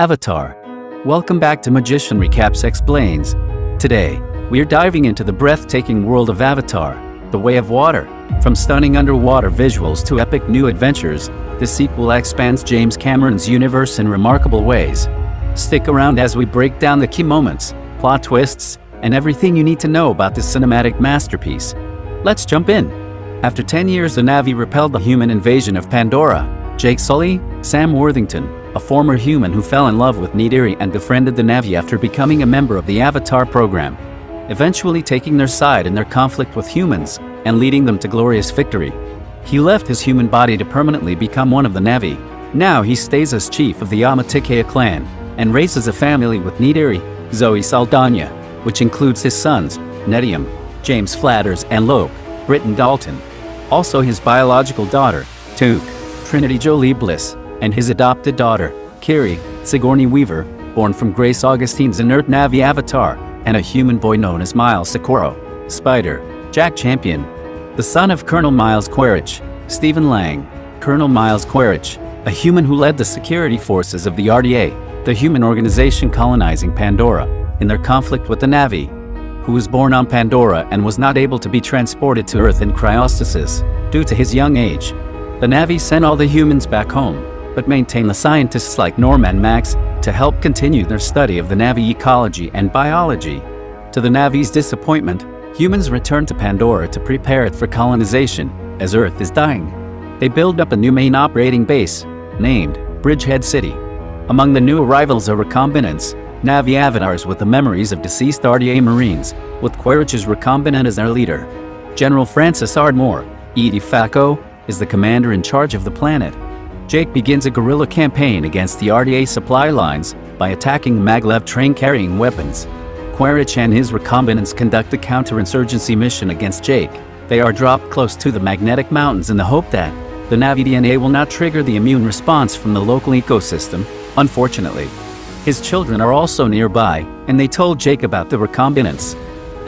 Avatar. Welcome back to Magician Recaps Explains. Today, we are diving into the breathtaking world of Avatar, The Way of Water. From stunning underwater visuals to epic new adventures, the sequel expands James Cameron's universe in remarkable ways. Stick around as we break down the key moments, plot twists, and everything you need to know about this cinematic masterpiece. Let's jump in. After 10 years the Na'vi repelled the human invasion of Pandora. Jake Sully, Sam Worthington, a former human who fell in love with Neytiri and befriended the Na'vi after becoming a member of the Avatar program, eventually taking their side in their conflict with humans and leading them to glorious victory. He left his human body to permanently become one of the Na'vi. Now he stays as chief of the Omatikaya clan and raises a family with Neytiri, Zoe Saldana, which includes his sons, Neteyam, James Flatters and Lo'ak, Britain Dalton. Also his biological daughter, Tuk, Trinity Jo-Li Bliss, and his adopted daughter, Kiri, Sigourney Weaver, born from Grace Augustine's inert Na'vi avatar, and a human boy known as Miles Socorro, Spider, Jack Champion, the son of Colonel Miles Quaritch, Stephen Lang, Colonel Miles Quaritch, a human who led the security forces of the RDA, the human organization colonizing Pandora, in their conflict with the Na'vi, who was born on Pandora and was not able to be transported to Earth in cryostasis due to his young age. The Na'vi sent all the humans back home, but maintain the scientists like Norm and Max to help continue their study of the Na'vi ecology and biology. To the Na'vi's disappointment, humans return to Pandora to prepare it for colonization, as Earth is dying. They build up a new main operating base, named Bridgehead City. Among the new arrivals are recombinants, Na'vi avatars with the memories of deceased RDA Marines, with Quaritch's recombinant as their leader. General Frances Ardmore, Edie Falco, is the commander in charge of the planet. Jake begins a guerrilla campaign against the RDA supply lines by attacking maglev train carrying weapons. Quaritch and his recombinants conduct a counterinsurgency mission against Jake. They are dropped close to the magnetic mountains in the hope that the Na'vi DNA will not trigger the immune response from the local ecosystem, unfortunately. His children are also nearby, and they told Jake about the recombinants.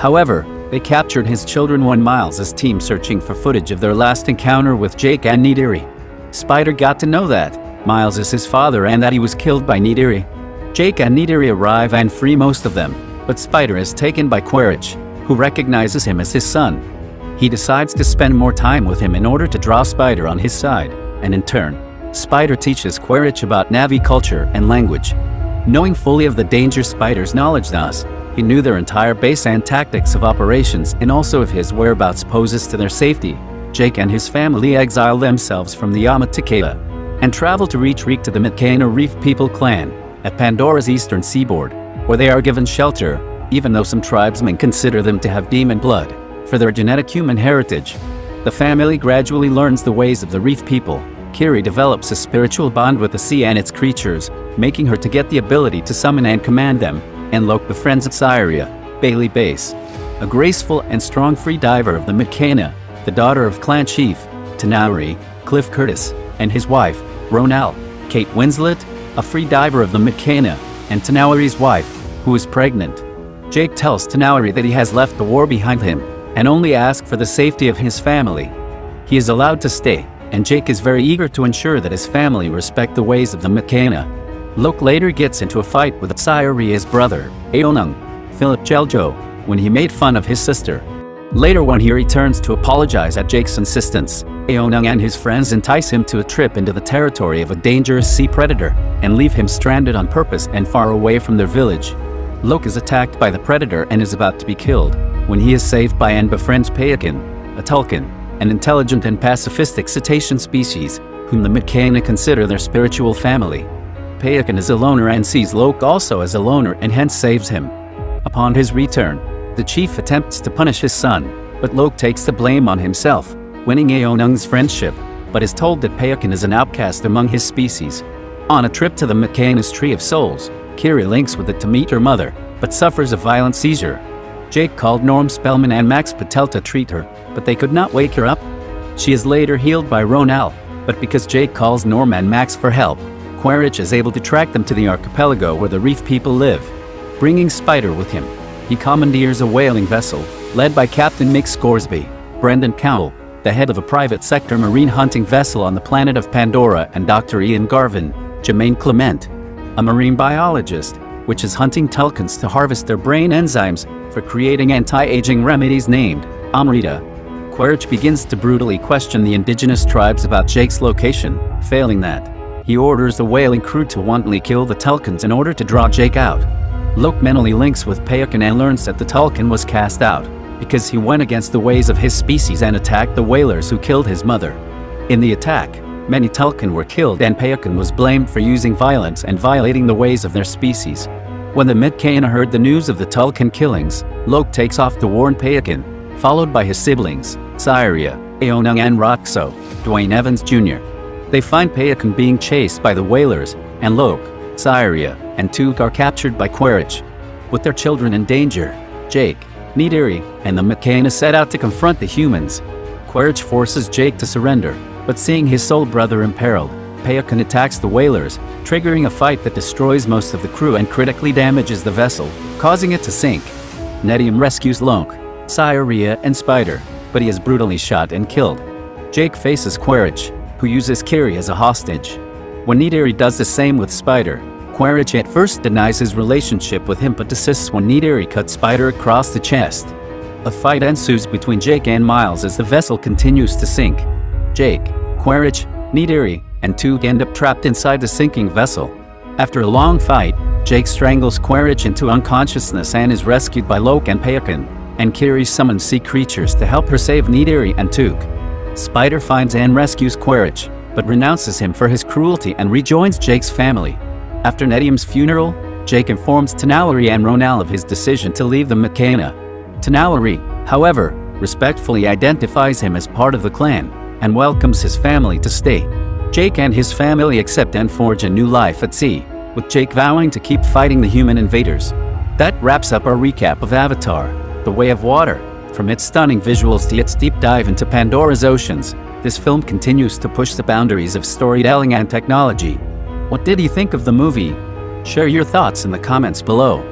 However, they captured his children one Miles' as team searching for footage of their last encounter with Jake and Neytiri. Spider got to know that Miles is his father and that he was killed by Neytiri. Jake and Neytiri arrive and free most of them, but Spider is taken by Quaritch, who recognizes him as his son. He decides to spend more time with him in order to draw Spider on his side, and in turn, Spider teaches Quaritch about Na'vi culture and language. Knowing fully of the danger Spider's knowledge does, he knew their entire base and tactics of operations and also of his whereabouts poses to their safety. Jake and his family exile themselves from the Omatikaya and travel to retreat to the Metkayina Reef People clan at Pandora's eastern seaboard, where they are given shelter, even though some tribesmen consider them to have demon blood, for their genetic human heritage. The family gradually learns the ways of the Reef People. Kiri develops a spiritual bond with the sea and its creatures, making her to get the ability to summon and command them, and Lo'ak befriends Tsireya, Bailey Bass, a graceful and strong free diver of the Metkayina, the daughter of clan chief, Tonowari, Cliff Curtis, and his wife, Ronal, Kate Winslet, a free diver of the Metkayina, and Tonowari's wife, who is pregnant. Jake tells Tonowari that he has left the war behind him and only asks for the safety of his family. He is allowed to stay, and Jake is very eager to ensure that his family respect the ways of the Metkayina. Lo'ak later gets into a fight with Tsireya's brother, Aonung, Filip Geljo, when he made fun of his sister, Later when he returns to apologize at Jake's insistence, Aonung and his friends entice him to a trip into the territory of a dangerous sea predator and leave him stranded on purpose and far away from their village. Lo'ak is attacked by the predator and is about to be killed, when he is saved by and befriends Payakan, a Tulkun, an intelligent and pacifistic cetacean species, whom the Metkayina consider their spiritual family. Payakan is a loner and sees Lo'ak also as a loner and hence saves him. Upon his return, the chief attempts to punish his son, but Lo'ak takes the blame on himself, winning Aonung's friendship, but is told that Payakan is an outcast among his species. On a trip to the Metkayina's Tree of Souls, Kiri links with it to meet her mother, but suffers a violent seizure. Jake called Norm Spellman and Max Patel to treat her, but they could not wake her up. She is later healed by Ronal, but because Jake calls Norm and Max for help, Quaritch is able to track them to the archipelago where the reef people live, bringing Spider with him he commandeers a whaling vessel, led by Captain Mick Scoresby, Brendan Cowell, the head of a private sector marine hunting vessel on the planet of Pandora and Dr. Ian Garvin, Jemaine Clement, a marine biologist, which is hunting Tulkuns to harvest their brain enzymes for creating anti-aging remedies named Amrita. Quaritch begins to brutally question the indigenous tribes about Jake's location, failing that. He orders the whaling crew to wantonly kill the Tulkuns in order to draw Jake out. Lo'ak mentally links with Payakan and learns that the Tulkun was cast out because he went against the ways of his species and attacked the whalers who killed his mother. In the attack, many Tulkun were killed and Payakan was blamed for using violence and violating the ways of their species. When the Metkayina heard the news of the Tulkun killings, Lo'ak takes off to warn Payakan, followed by his siblings, Tsireya, Aonung and Rotxo, Duane Evans Jr. They find Payakan being chased by the whalers, and Lo'ak, Tsireya, and Tuk are captured by Quaritch. With their children in danger, Jake, Neytiri, and the Metkayina set out to confront the humans. Quaritch forces Jake to surrender, but seeing his soul brother imperiled, Payakan attacks the whalers, triggering a fight that destroys most of the crew and critically damages the vessel, causing it to sink. Neteyam rescues Lo'ak, Tsireya, and Spider, but he is brutally shot and killed. Jake faces Quaritch, who uses Kiri as a hostage. When Neytiri does the same with Spider, Quaritch at first denies his relationship with him but desists when Neytiri cuts Spider across the chest. A fight ensues between Jake and Miles as the vessel continues to sink. Jake, Quaritch, Neytiri, and Tuk end up trapped inside the sinking vessel. After a long fight, Jake strangles Quaritch into unconsciousness and is rescued by Lo'ak and Payakan, and Kiri summons sea creatures to help her save Neytiri and Tuk. Spider finds and rescues Quaritch, but renounces him for his cruelty and rejoins Jake's family. After Neteyam's funeral, Jake informs Tonowari and Ronal of his decision to leave the Metkayina. Tonowari, however, respectfully identifies him as part of the clan and welcomes his family to stay. Jake and his family accept and forge a new life at sea, with Jake vowing to keep fighting the human invaders. That wraps up our recap of Avatar, The Way of Water, from its stunning visuals to its deep dive into Pandora's oceans, this film continues to push the boundaries of storytelling and technology. What did you think of the movie? Share your thoughts in the comments below.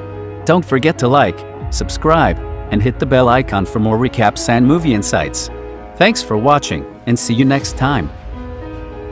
Don't forget to like, subscribe, and hit the bell icon for more recaps and movie insights. Thanks for watching, and see you next time.